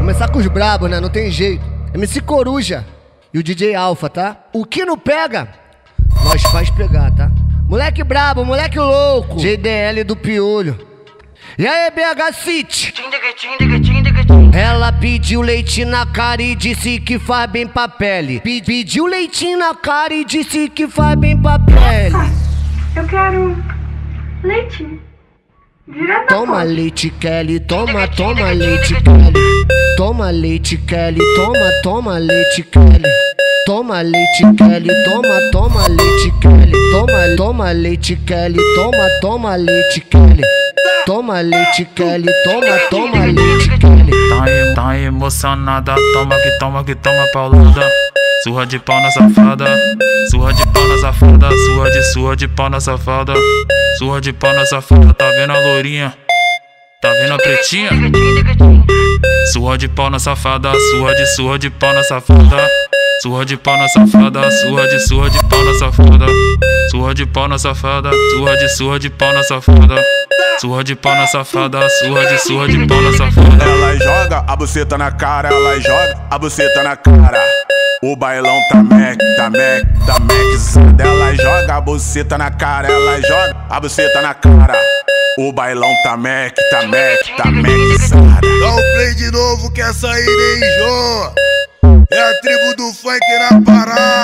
Começar com os brabos, né? Não tem jeito. MC Coruja e o DJ Alpha, tá? O que não pega, nós faz pegar, tá? Moleque brabo, moleque louco. GDL do piolho. E aí, BH City? Ela pediu leite na cara e disse que faz bem pra pele. Pe- Pediu leitinho na cara e disse que faz bem pra pele. Eu quero leite. Toma leite, Kelly, toma, toma leite, Kelly. Toma leite, Kelly, toma, toma leite, Kelly. Toma leite, Kelly, toma, toma leite, Kelly. Toma, toma leite, Kelly, toma, toma leite, Kelly. Toma leite, Kelly, toma, toma leite, Kelly. Tá, tá emocionada, toma que toma que toma paulada. Surra de pau na safada, surra de pau na safada, surra de surra de pau na safada, surra de pau na safada, tá vendo a lourinha? Tá vendo a pretinha? Surra de pau na safada, surra de surra de pau na safada, surra de pau na safada, surra de surra de pau na safada, surra de pau na safada, surra de surra de pau na safada, surra de pau na safada, surra de surra de pau na safada. Ela joga a buceta na cara, ela joga a buceta na cara. O bailão tá mec, tá mec, tá meczada. Ela joga a buceta na cara, ela joga a buceta na cara. O bailão tá mec, tá mec, tá meczada. Dá o play de novo que essa aí nem enjoa. É a tribo do funk na parada.